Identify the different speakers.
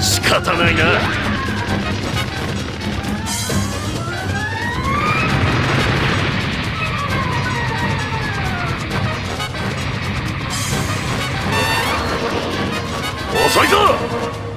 Speaker 1: 仕方ないな。遅いぞ。